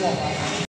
错。